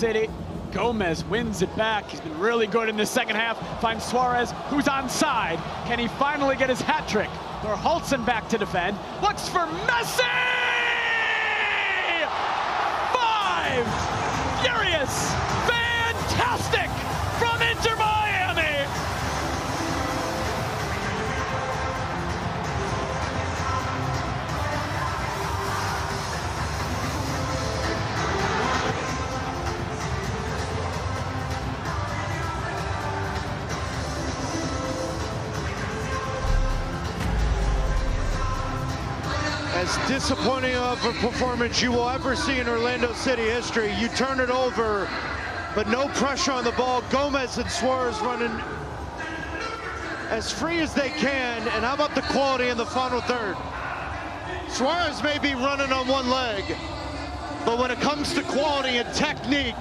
City. Gomez wins it back. He's been really good in the second half. Finds Suarez, who's onside. Can he finally get his hat trick? Hultzen back to defend. Looks for Messi! As disappointing of a performance you will ever see in Orlando City history. You turn it over, but no pressure on the ball. Gomez and Suarez running as free as they can. And how about the quality in the final third? Suarez may be running on one leg, but when it comes to quality and technique,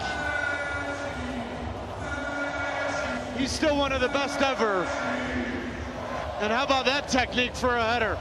he's still one of the best ever. And how about that technique for a header?